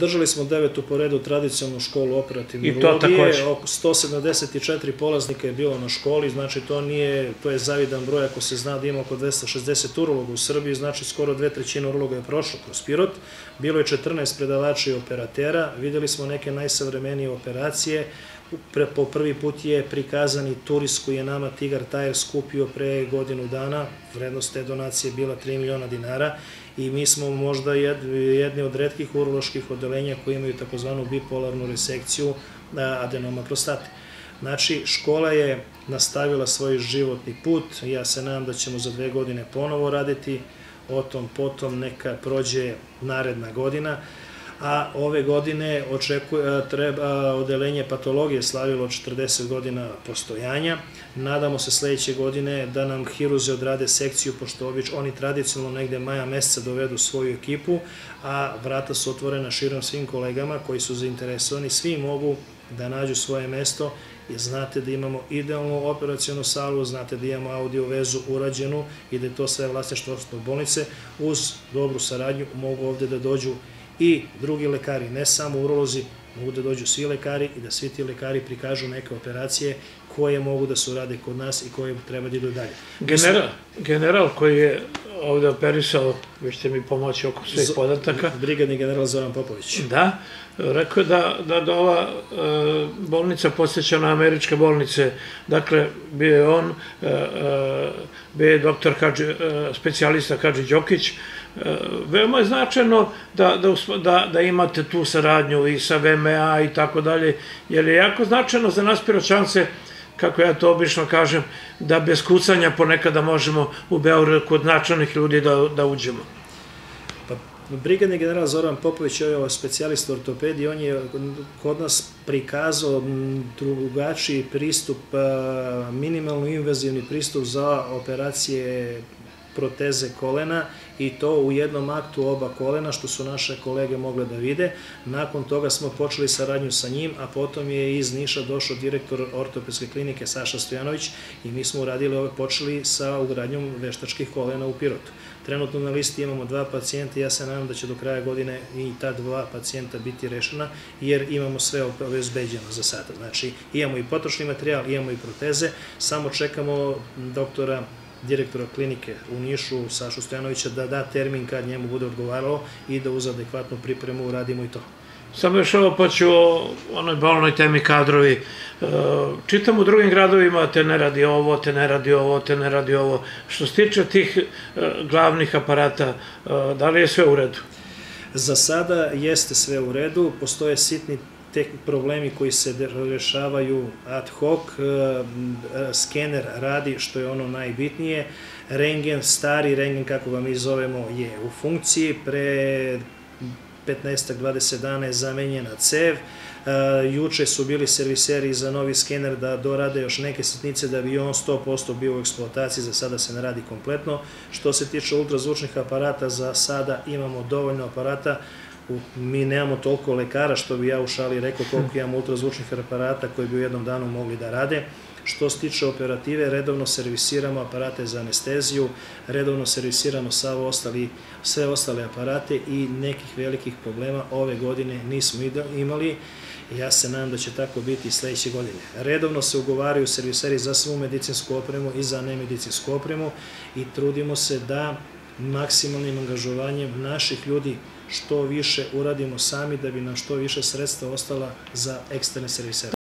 Držali smo devetu po redu tradicionalnu školu operativne I to urologije, takođe. oko 174 polaznika je bilo na školi, znači to nije, to je zavidan broj ako se zna da ima oko 260 urologa u Srbiji, znači skoro dve trećine urologa je prošlo kroz Pirot, bilo je 14 predavača i operatera, videli smo neke najsavremenije operacije, Pre, po prvi put je prikazan i turist koji je nama Tigar Tire skupio pre godinu dana, vrednost te donacije je bila 3 miliona dinara i mi smo možda jed, jedni od redkih uroloških odelenja koji imaju takozvanu bipolarnu resekciju adenoma prostate. Znači, škola je nastavila svoj životni put, ja se nadam da ćemo za dve godine ponovo raditi, o tom potom neka prođe naredna godina, a ove godine očekuje, treba, odelenje patologije slavilo 40 godina postojanja. Nadamo se sledeće godine da nam hiruze odrade sekciju, pošto obič, oni tradicionalno negde maja meseca dovedu svoju ekipu, a vrata su otvorena širom svim kolegama koji su zainteresovani, svi mogu da nađu svoje mesto jer znate da imamo idealnu operacijonu salu, znate da imamo audio vezu urađenu i da je to sve vlasništvo bolnice. Uz dobru saradnju mogu ovde da dođu i drugi lekari, ne samo urolozi, mogu da dođu svi lekari i da svi ti lekari prikažu neke operacije koje mogu da se urade kod nas i koje treba da idu dalje. General, general koji je ovde operisao, vi ćete mi pomoći oko svih podataka. Brigadni general Zoran Popović. Da, rekao da, da, da ova e, bolnica posjeća na američke bolnice. Dakle, bio je on, e, e, bio je doktor Hadži, e, specijalista Hadži Đokić. Veoma je značajno da, da, da, da imate tu saradnju i sa VMA i tako dalje, jer je jako značajno za nas piroćance kako ja to obično kažem, da bez kucanja ponekada možemo u Beogradu kod načalnih ljudi da, da uđemo. Pa, brigadni general Zoran Popović je ovaj specijalist ortopediji, on je kod nas prikazao drugačiji pristup, minimalno invazivni pristup za operacije proteze kolena i to u jednom aktu oba kolena, što su naše kolege mogle da vide. Nakon toga smo počeli saradnju sa njim, a potom je iz Niša došao direktor ortopedske klinike Saša Stojanović i mi smo uradili ove, počeli sa ugradnjom veštačkih kolena u Pirotu. Trenutno na listi imamo dva pacijenta ja se nadam da će do kraja godine i ta dva pacijenta biti rešena, jer imamo sve obezbeđeno za sada. Znači, imamo i potrošni materijal, imamo i proteze, samo čekamo doktora direktora klinike u Nišu, Sašu Stojanovića, da da termin kad njemu bude odgovaralo i da uz adekvatnu pripremu uradimo i to. Samo još ovo pa ću o onoj bolnoj temi kadrovi. E, čitam u drugim gradovima, te ne radi ovo, te ne radi ovo, te ne radi ovo. Što se tiče tih e, glavnih aparata, e, da li je sve u redu? Za sada jeste sve u redu, postoje sitni tek problemi koji se rešavaju ad hoc, skener radi što je ono najbitnije, rengen, stari rengen kako ga mi zovemo je u funkciji, pre 15-20 dana je zamenjena cev, juče su bili serviseri za novi skener da dorade još neke sitnice da bi on 100% bio u eksploataciji, za sada se ne radi kompletno. Što se tiče ultrazvučnih aparata, za sada imamo dovoljno aparata, mi nemamo toliko lekara, što bi ja u šali rekao koliko imamo ultrazvučnih aparata koji bi u jednom danu mogli da rade. Što se tiče operative, redovno servisiramo aparate za anesteziju, redovno servisiramo ostali, sve ostale aparate i nekih velikih problema ove godine nismo imali. Ja se nadam da će tako biti i sledeće godine. Redovno se ugovaraju serviseri za svu medicinsku opremu i za nemedicinsku opremu i trudimo se da maksimalnim angažovanjem naših ljudi što više uradimo sami da bi nam što više sredstva ostala za eksterne servisere.